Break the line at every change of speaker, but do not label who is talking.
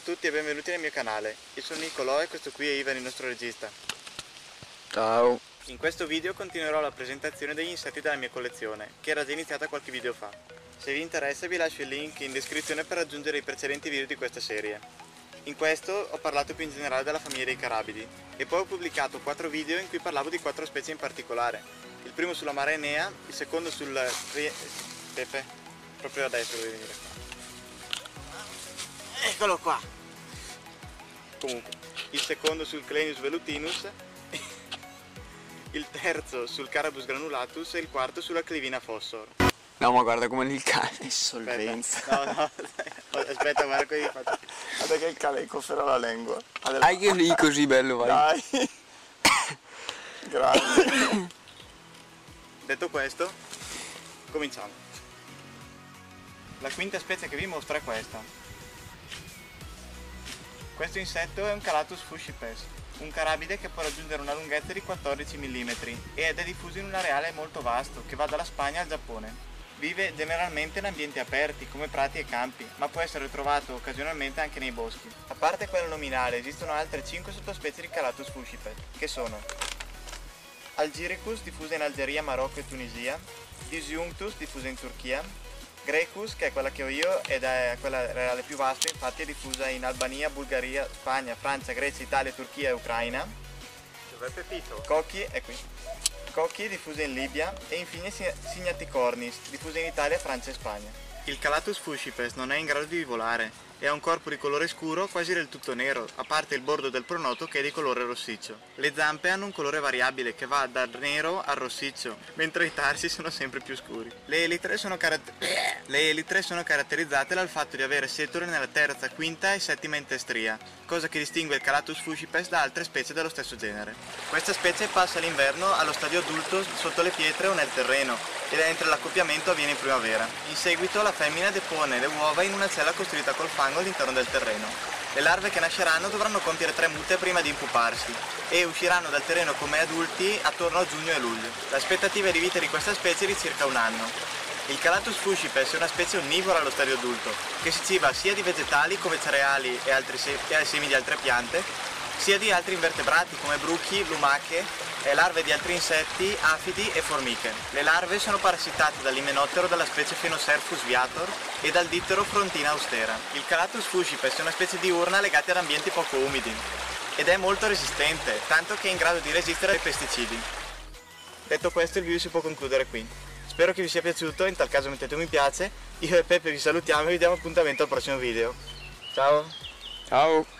tutti e benvenuti nel mio canale. Io sono Nicolò e questo qui è Ivan, il nostro regista.
Ciao.
In questo video continuerò la presentazione degli insetti della mia collezione, che era già iniziata qualche video fa. Se vi interessa vi lascio il link in descrizione per raggiungere i precedenti video di questa serie. In questo ho parlato più in generale della famiglia dei carabidi e poi ho pubblicato 4 video in cui parlavo di 4 specie in particolare. Il primo sulla marenea, il secondo sul... Pepe, proprio adesso devi venire qua.
Eccolo qua.
Comunque, il secondo sul Clenius velutinus, il terzo sul Carabus granulatus e il quarto sulla Clivina fossor.
No, ma guarda come il cane è solvenza.
No, no, aspetta, guarda qui faccio.
Guarda che il cane confera la lingua. Guarda-
Dai che lì così bello, vai.
Dai. Grazie.
Detto questo, cominciamo. La quinta specie che vi mostro è questa. Questo insetto è un Calatus fushipes, un carabide che può raggiungere una lunghezza di 14 mm ed è diffuso in un areale molto vasto che va dalla Spagna al Giappone. Vive generalmente in ambienti aperti come prati e campi, ma può essere trovato occasionalmente anche nei boschi. A parte quello nominale, esistono altre 5 sottospecie di Calatus fushipes, che sono Algiricus diffusa in Algeria, Marocco e Tunisia, Disjunctus diffusa in Turchia, Grecus che è quella che ho io ed è quella reale più vasta, infatti è diffusa in Albania, Bulgaria, Spagna, Francia, Grecia, Italia, Turchia e Ucraina.
Dov'è Pepito?
Cocchi è qui. Cocchi diffusa in Libia e infine Si- Signaticornis diffusa in Italia, Francia e Spagna. Il Calatus fushipes non è in grado di volare e ha un corpo di colore scuro quasi del tutto nero, a parte il bordo del pronoto che è di colore rossiccio. Le zampe hanno un colore variabile che va dal nero al rossiccio, mentre i tarsi sono sempre più scuri. Le elitre sono, caratter- Le elitre sono caratterizzate dal fatto di avere setole nella terza, quinta e settima intestria, cosa che distingue il Calatus fushipes da altre specie dello stesso genere. Questa specie passa l'inverno allo stadio adulto sotto le pietre o nel terreno ed mentre l'accoppiamento avviene in primavera. In seguito la femmina depone le uova in una cella costruita col fango all'interno del terreno. Le larve che nasceranno dovranno compiere tre mute prima di impuparsi e usciranno dal terreno come adulti attorno a giugno e luglio. L'aspettativa di vita di questa specie è di circa un anno. Il Calatus fushipes è una specie onnivora allo stadio adulto, che si ciba sia di vegetali come cereali e, altri e semi di altre piante, sia di altri invertebrati come bruchi, lumache e larve di altri insetti, afidi e formiche. Le larve sono parassitate dall'imenottero della specie Phenocerfus viator e dal dittero Frontina austera. Il Calatus fushipes è una specie diurna legata ad ambienti poco umidi ed è molto resistente, tanto che è in grado di resistere ai pesticidi. Detto questo il video si può concludere qui. Spero che vi sia piaciuto, in tal caso mettete un mi piace, io e Peppe vi salutiamo e vi diamo appuntamento al prossimo video. Ciao!
Ciao.